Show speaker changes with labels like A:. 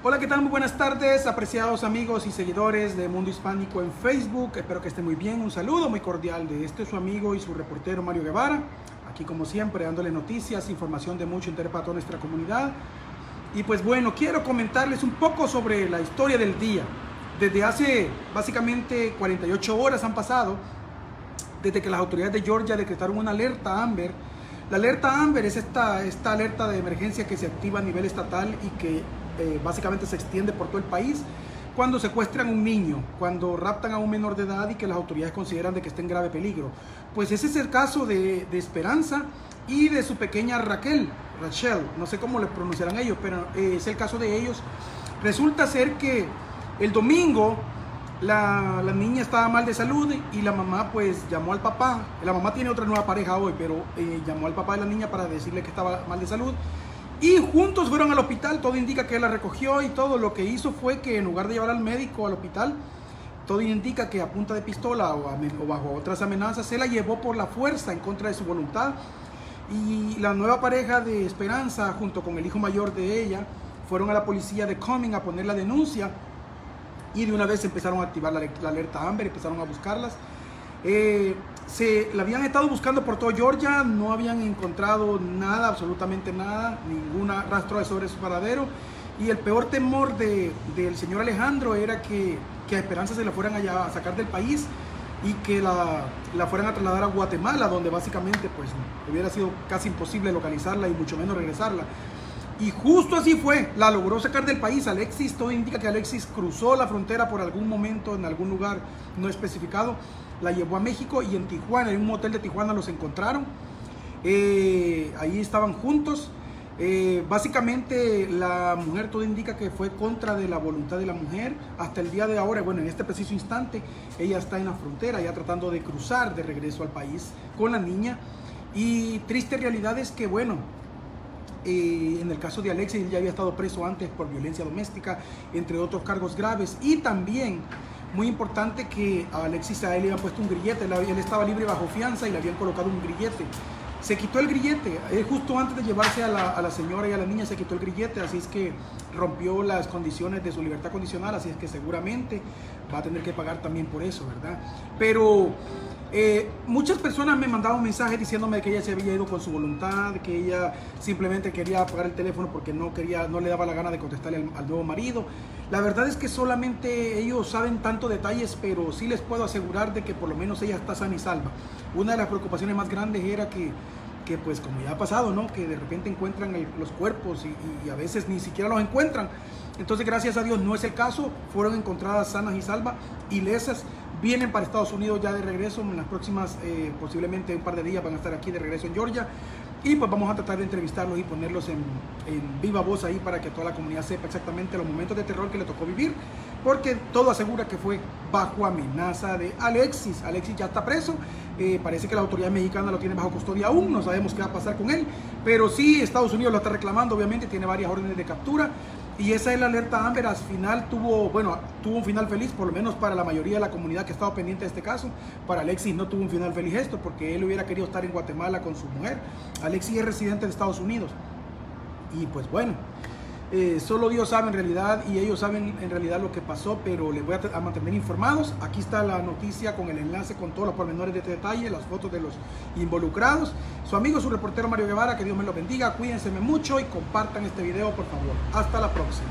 A: Hola, ¿qué tal? Muy buenas tardes, apreciados amigos y seguidores de Mundo Hispánico en Facebook. Espero que estén muy bien. Un saludo muy cordial de este su amigo y su reportero Mario Guevara. Aquí como siempre dándole noticias, información de mucho interés para toda nuestra comunidad. Y pues bueno, quiero comentarles un poco sobre la historia del día. Desde hace básicamente 48 horas han pasado desde que las autoridades de Georgia decretaron una alerta Amber. La alerta Amber es esta, esta alerta de emergencia que se activa a nivel estatal y que eh, básicamente se extiende por todo el país cuando secuestran un niño, cuando raptan a un menor de edad y que las autoridades consideran de que está en grave peligro. Pues ese es el caso de, Esperanza y de su pequeña Raquel, Rachel, no sé cómo le pronunciarán ellos, pero eh, es el caso de ellos. Resulta ser que el domingo la, la, niña estaba mal de salud y la mamá pues llamó al papá. La mamá tiene otra nueva pareja hoy, pero eh, llamó al papá de la niña para decirle que estaba mal de salud y juntos fueron al hospital, todo indica que él la recogió y todo lo que hizo fue que en lugar de llevar al médico al hospital, todo indica que a punta de pistola o, bajo otras amenazas, se la llevó por la fuerza en contra de su voluntad. Y la nueva pareja de Esperanza, junto con el hijo mayor de ella, fueron a la policía de Cumming a poner la denuncia y de una vez empezaron a activar la, la alerta Amber, empezaron a buscarlas. Eh, se la habían estado buscando por todo Georgia, no habían encontrado nada, absolutamente nada, ningún rastro sobre su paradero. Y el peor temor de, del señor Alejandro era que, que, a Esperanza se la fueran allá a sacar del país y que la, la, fueran a trasladar a Guatemala, donde básicamente pues hubiera sido casi imposible localizarla y mucho menos regresarla. Y justo así fue, la logró sacar del país. Alexis, todo indica que Alexis cruzó la frontera por algún momento en algún lugar no especificado la llevó a México y en Tijuana, en un motel de Tijuana los encontraron. Eh, ahí estaban juntos. Eh, básicamente la mujer todo indica que fue contra de la voluntad de la mujer. Hasta el día de ahora, bueno, en este preciso instante, ella está en la frontera, ya tratando de cruzar de regreso al país con la niña. Y triste realidad es que, bueno, eh, en el caso de Alexis, él ya había estado preso antes por violencia doméstica, entre otros cargos graves. Y también muy importante que a Alexis a él le habían puesto un grillete, él estaba libre bajo fianza y le habían colocado un grillete. Se quitó el grillete, justo antes de llevarse a la, señora y a la niña se quitó el grillete, así es que rompió las condiciones de su libertad condicional, así es que seguramente va a tener que pagar también por eso, ¿verdad? Pero eh, muchas personas me mandaban mensajes diciéndome que ella se había ido con su voluntad, que ella simplemente quería apagar el teléfono porque no quería, no le daba la gana de contestarle al, al, nuevo marido. La verdad es que solamente ellos saben tanto detalles, pero sí les puedo asegurar de que por lo menos ella está sana y salva. Una de las preocupaciones más grandes era que que pues como ya ha pasado, ¿no? Que de repente encuentran los cuerpos y, y, a veces ni siquiera los encuentran. Entonces, gracias a Dios no es el caso. Fueron encontradas sanas y salvas, ilesas. Vienen para Estados Unidos ya de regreso. En las próximas, eh, posiblemente un par de días van a estar aquí de regreso en Georgia. Y pues vamos a tratar de entrevistarlos y ponerlos en, en, viva voz ahí para que toda la comunidad sepa exactamente los momentos de terror que le tocó vivir, porque todo asegura que fue bajo amenaza de Alexis. Alexis ya está preso, eh, parece que la autoridad mexicana lo tiene bajo custodia aún, no sabemos qué va a pasar con él, pero sí Estados Unidos lo está reclamando, obviamente, tiene varias órdenes de captura. Y esa es la alerta Amber, al final tuvo, bueno, tuvo un final feliz, por lo menos para la mayoría de la comunidad que estaba pendiente de este caso. Para Alexis no tuvo un final feliz esto, porque él hubiera querido estar en Guatemala con su mujer. Alexis es residente de Estados Unidos. Y pues bueno, eh, solo Dios sabe en realidad y ellos saben en realidad lo que pasó, pero les voy a, a, mantener informados. Aquí está la noticia con el enlace con todos los pormenores de este detalle, las fotos de los involucrados. Su amigo, su reportero Mario Guevara, que Dios me lo bendiga, cuídense mucho y compartan este video por favor. Hasta la próxima.